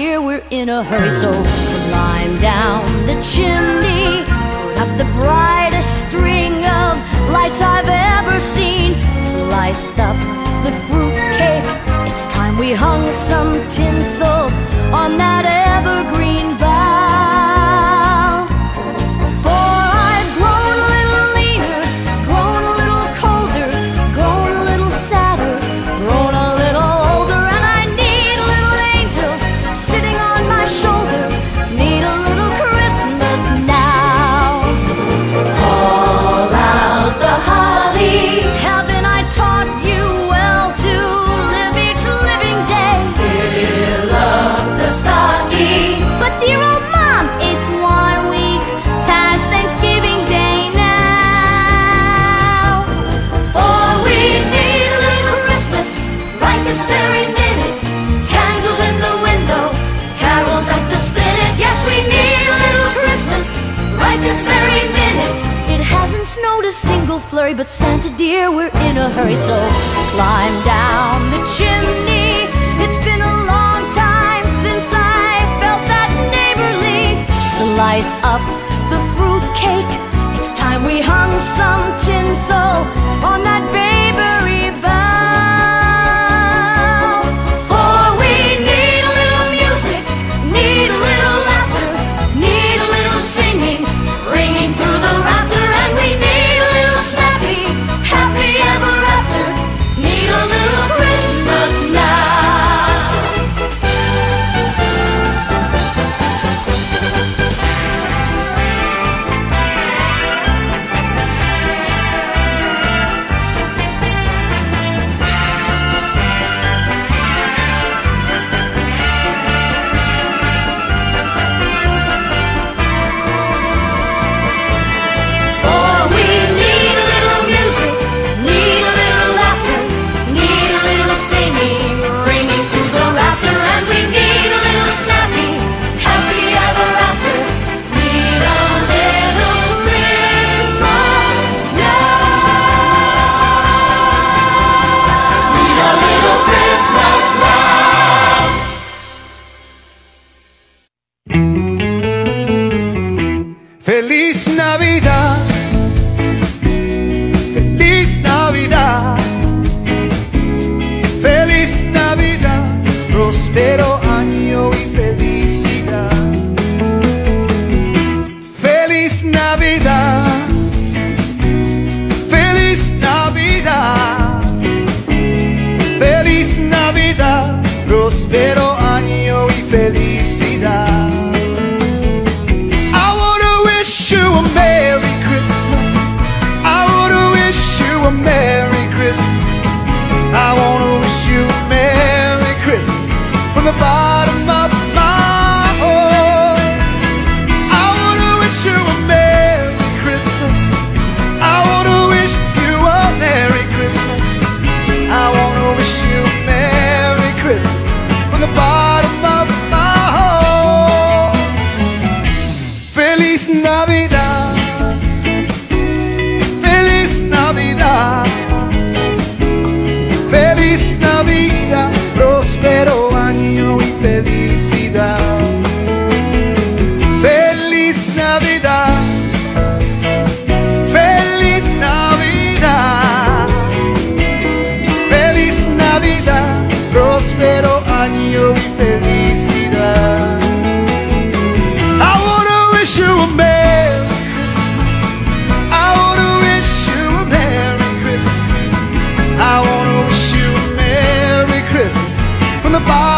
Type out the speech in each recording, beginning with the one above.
dear, we're in a hurry, so climb down the chimney, put up the brightest string of lights I've ever seen, slice up the fruitcake. It's time we hung some tinsel on that evergreen. but Santa dear, we're in a hurry, so climb down the chimney. It's been a long time since I felt that neighborly. Slice up the fruitcake. It's time we hung some tinsel. Bye.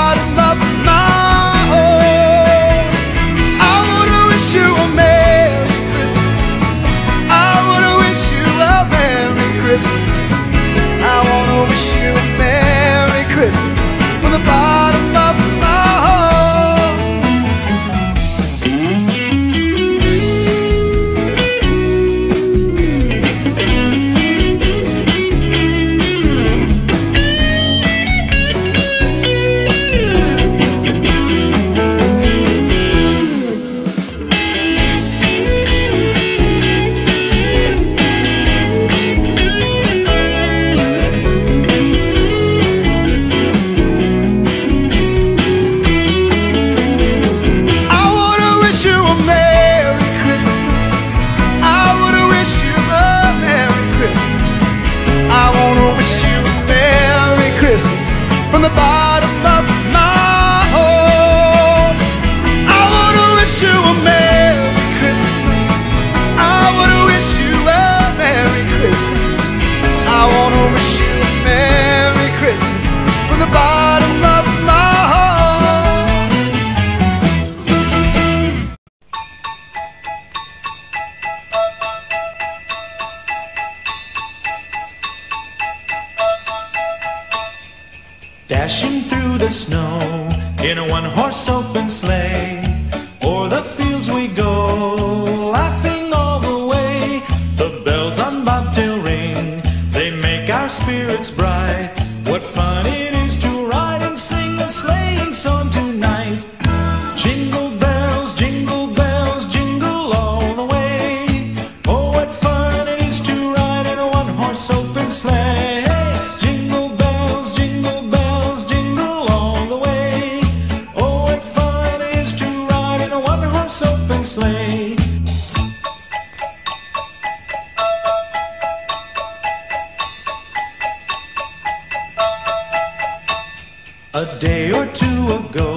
Day or two ago,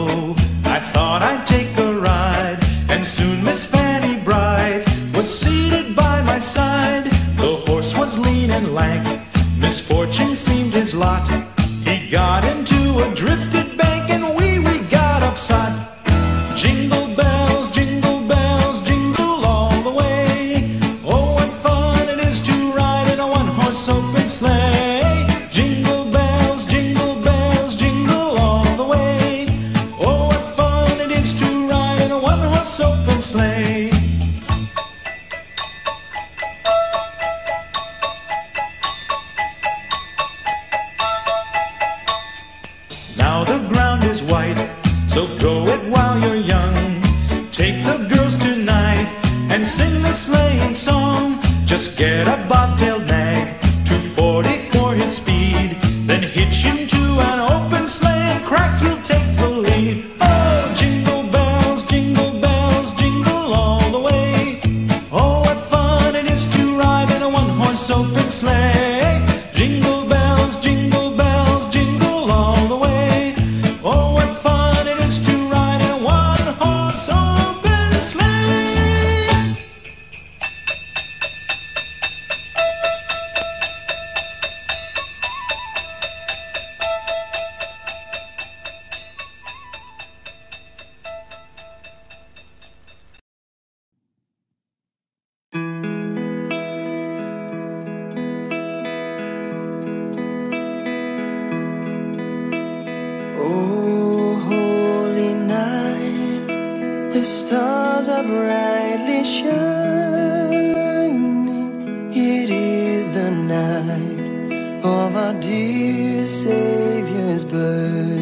dear Savior's birth.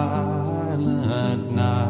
Silent night,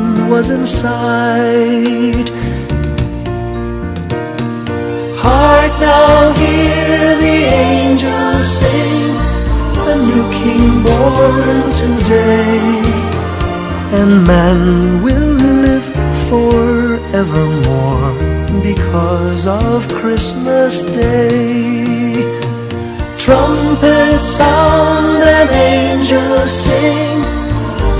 was inside. Heart now hear the angels sing, a new king born today, and man will live forevermore because of Christmas Day. Trumpets sound and angels sing.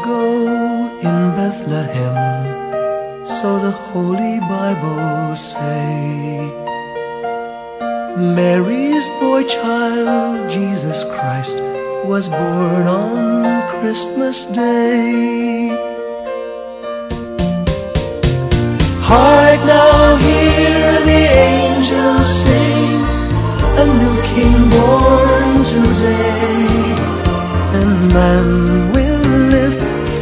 ago in Bethlehem, so the Holy Bible say. Mary's boy child, Jesus Christ, was born on Christmas Day. Heart now hear the angels sing, a new king born today, and man live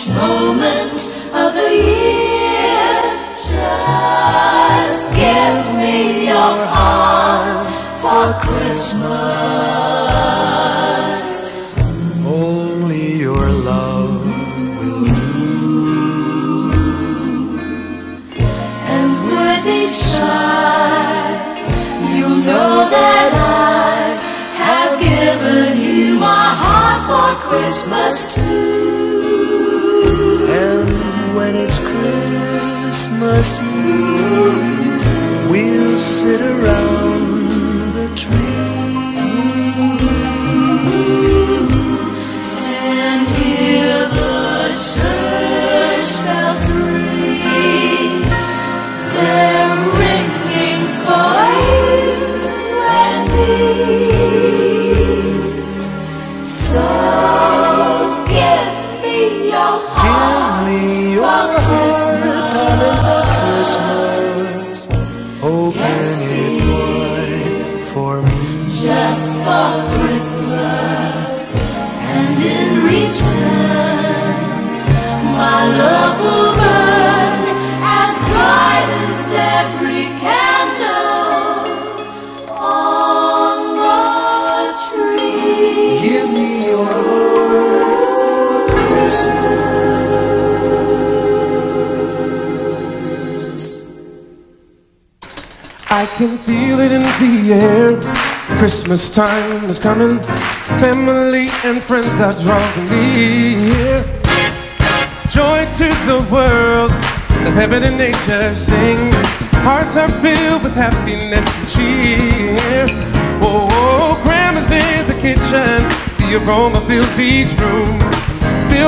Each moment of the year. Just give me your heart for Christmas. Only your love will do. And with each sigh, you'll know that I have given you my heart for Christmas too. When it's Christmas Eve, we'll sit around the tree. Can feel it in the air. Christmas time is coming. Family and friends are drawing near. Joy to the world, and heaven and nature sing. Hearts are filled with happiness and cheer. Oh, oh, grandma's in the kitchen. The aroma fills each room.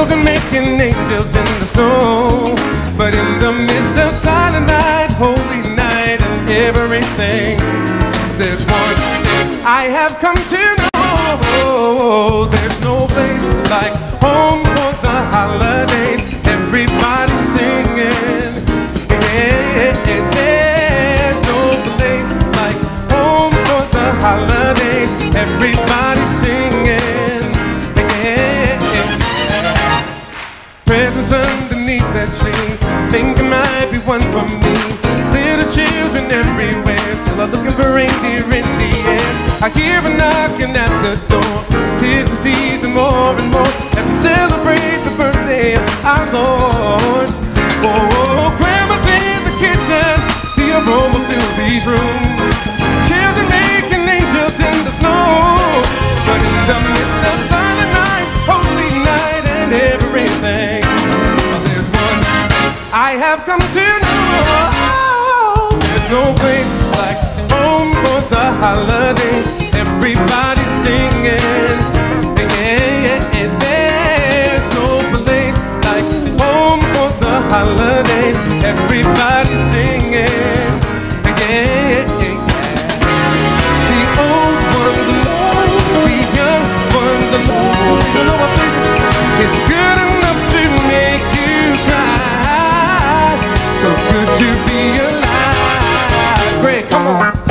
And making angels in the snow. But in the midst of silent night, holy everything, there's one thing I have come to know. There's no place like home for the holidays. Everybody singing. Yeah, there's no place like home for the holidays. Everybody singing. Yeah, presents underneath that tree. Think it might be one for me. Children everywhere still are looking for reindeer in the air. I hear a knocking at the door. Tis the season more and more as we celebrate the birthday of our Lord. Oh, grandma's in the kitchen. The aroma fills each room. Children making angels in the snow. But in the midst of silent night, holy night, and everything, there's one I have come to no place like home for the holidays. Everybody singing. There's no place like home for the holidays. Everybody 听明白。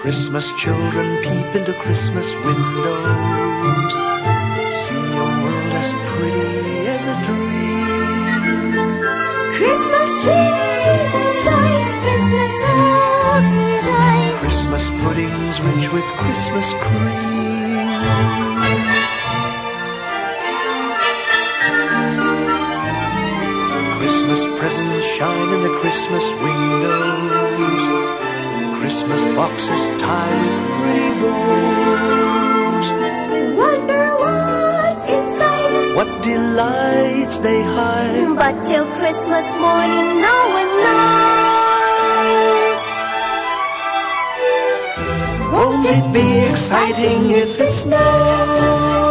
Christmas children peep into Christmas windows. See a world as pretty as a dream. Christmas trees and dice, Christmas hopes and joys. Christmas puddings rich with Christmas cream. Christmas presents shine in the Christmas windows. Christmas boxes tied with pretty bows. Wonder what's inside. What delights they hide. But till Christmas morning, no one knows. Won't it be exciting if it snows?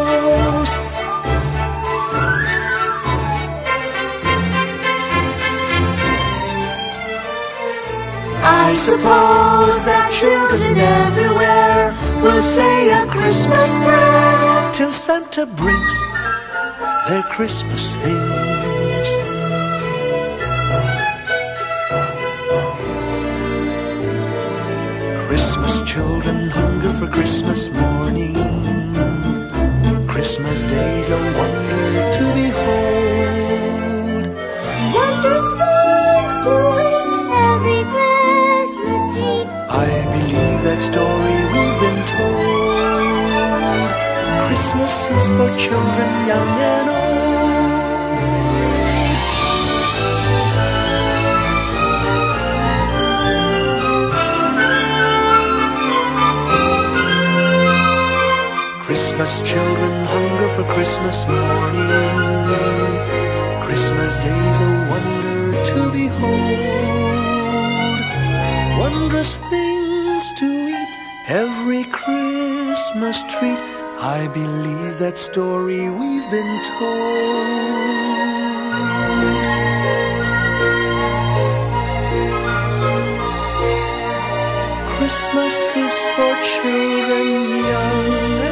I suppose that children everywhere will say a Christmas prayer till Santa brings their Christmas things. Christmas children hunger for Christmas morning. Christmas day's a wonder to behold. Wondrous story we've been told. Christmas is for children young and old. Christmas children hunger for Christmas morning. Christmas day's a wonder to behold. Wondrous things every Christmas treat. I believe that story we've been told. Christmas is for children young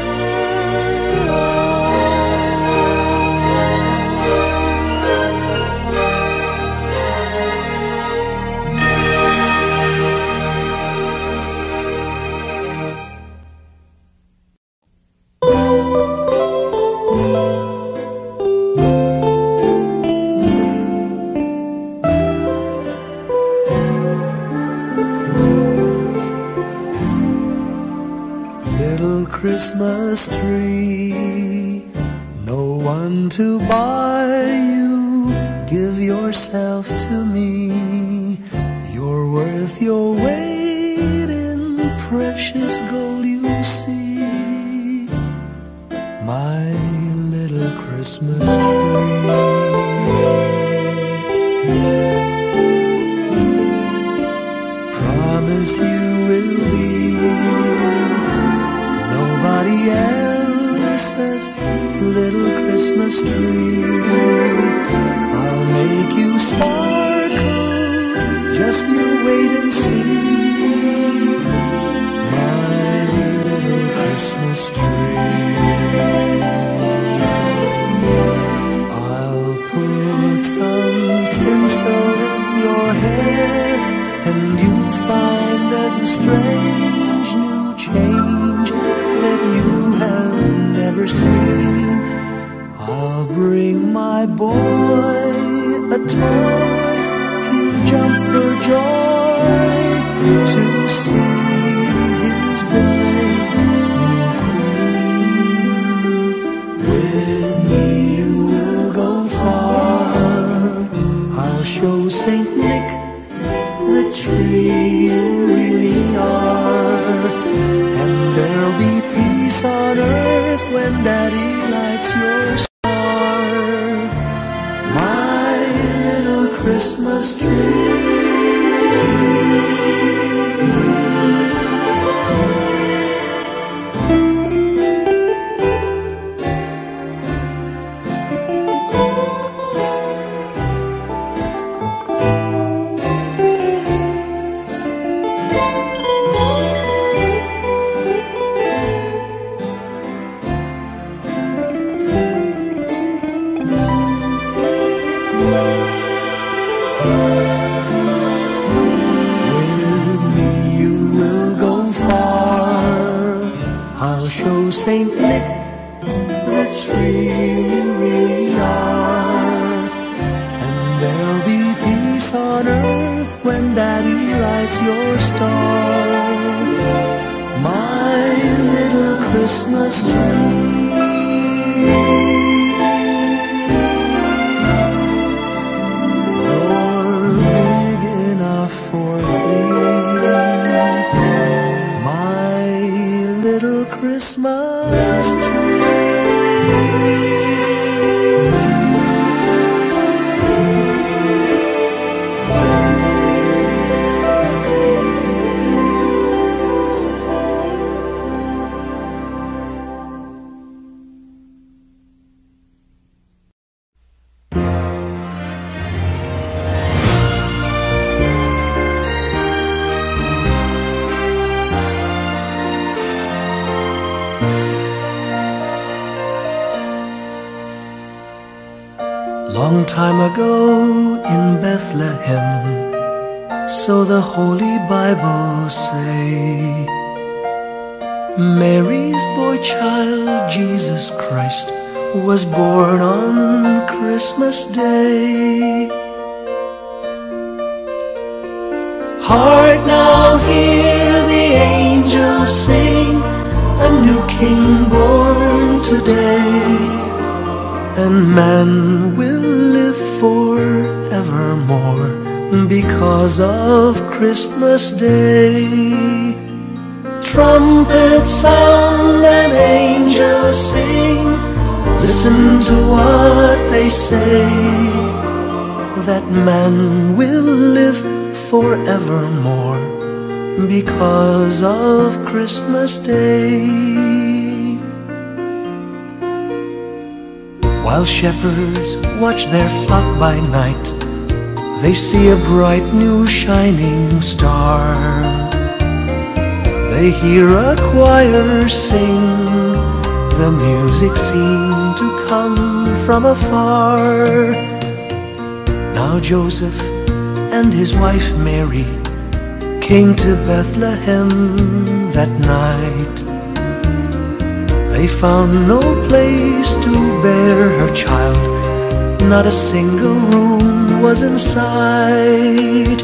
The tree you really are. And there'll be peace on earth when Daddy lights your star. My little Christmas tree. Mary's boy child, Jesus Christ, was born on Christmas Day. Heart now hear the angels sing, a new king born today and man will live forevermore because of Christmas Day. Trumpets sound and angels sing. Listen to what they say that man will live forevermore because of Christmas Day. While shepherds watch their flock by night, they see a bright new shining star. They hear a choir sing, the music seemed to come from afar. Now Joseph and his wife Mary came to Bethlehem that night. They found no place to bear her child, not a single room was in sight.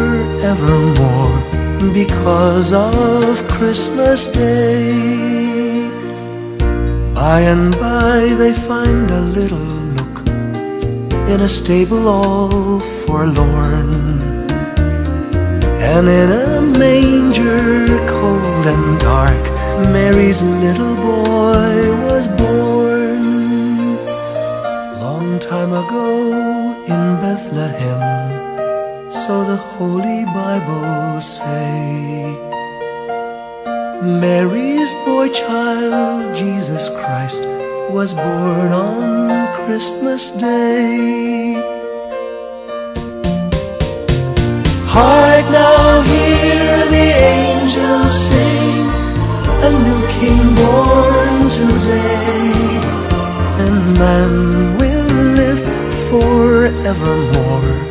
forevermore because of Christmas Day. By and by they find a little nook in a stable all forlorn. And in a manger cold and dark, Mary's little boy was born. Long time ago in Bethlehem, so the Holy Bible say. Mary's boy child, Jesus Christ, was born on Christmas Day. Heart now hear the angels sing, a new king born today, and man will live forevermore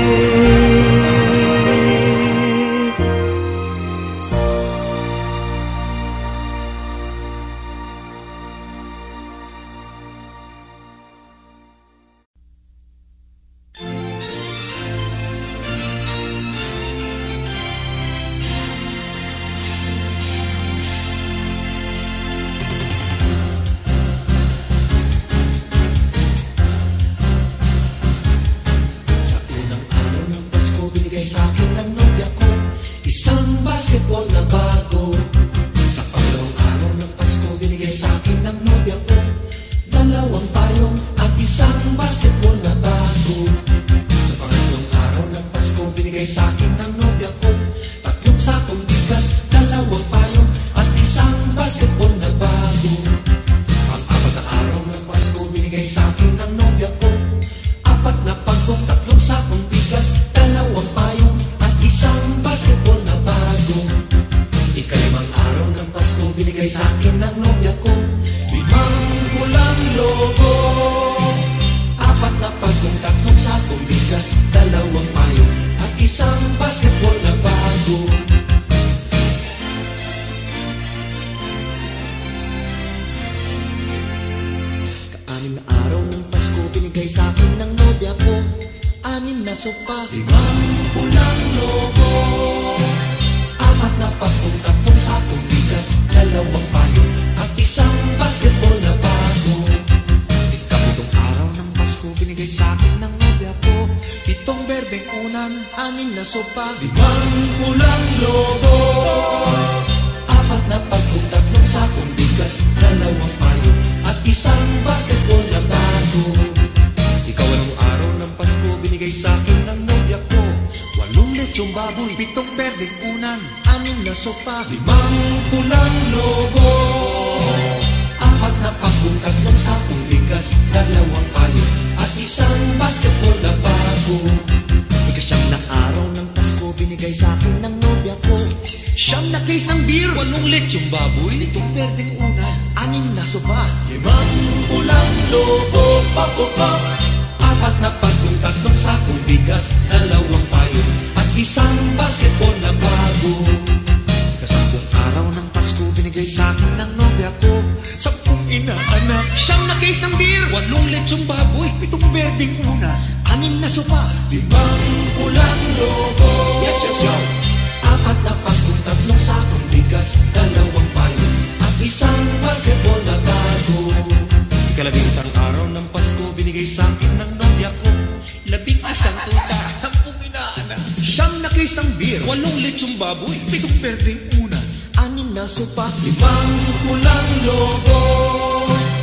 Isang tuta, sampung inaanak. Siyam na case ng beer. Walong lechong baboy. Pitong perde una. Anim na sopa. Limang pulang logo.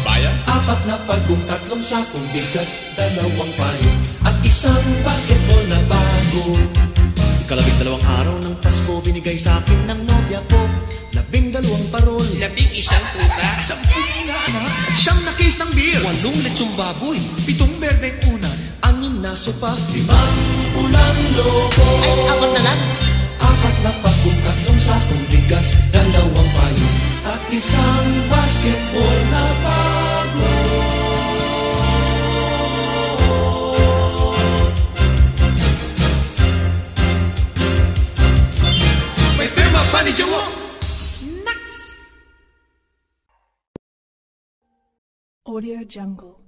Bayan. Apat na pagong tatlong sakong bigas. Dalawang payo. At isang basketball na bago. Ikalabing dalawang araw ng Pasko, binigay sa akin ng nobya ko. Labing dalawang parol. Labing isang tuta. Sampung inaanak. Siyam na case ng beer. Walong lechong baboy. Pitong berdeng una. na pa Limang pulang lobo Ay, apat na lang. Apat na pakong tatlong sakong bigas Dalawang payo At isang basketball na bago. May pirma pa ni Jawo Next! Audio Jungle.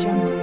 jungle.